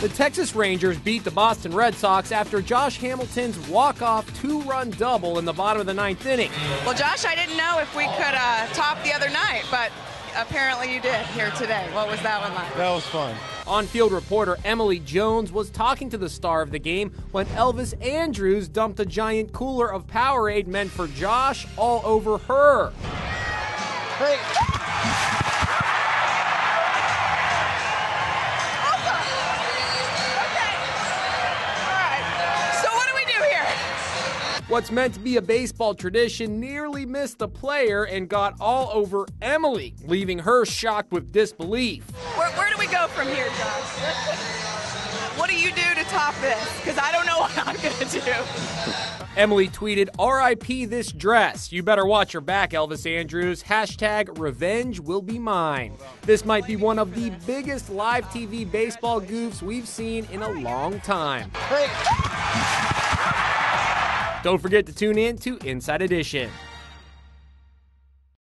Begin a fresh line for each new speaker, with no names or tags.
The Texas Rangers beat the Boston Red Sox after Josh Hamilton's walk-off two-run double in the bottom of the ninth inning.
Well, Josh, I didn't know if we could uh, top the other night, but apparently you did here today. What was that one like?
That was fun.
On field reporter Emily Jones was talking to the star of the game when Elvis Andrus dumped a giant cooler of Powerade meant for Josh all over her.
Hey.
What's meant to be a baseball tradition nearly missed the player and got all over Emily, leaving her shocked with disbelief.
Where, where do we go from here, Josh? What do you do to top this? Because I don't know what I'm going to do.
Emily tweeted, RIP this dress. You better watch your back, Elvis Andrus. Hashtag revenge will be mine. This might be one of the biggest live TV baseball goofs we've seen in a long time.
Hey.
Don't forget to tune in to Inside Edition.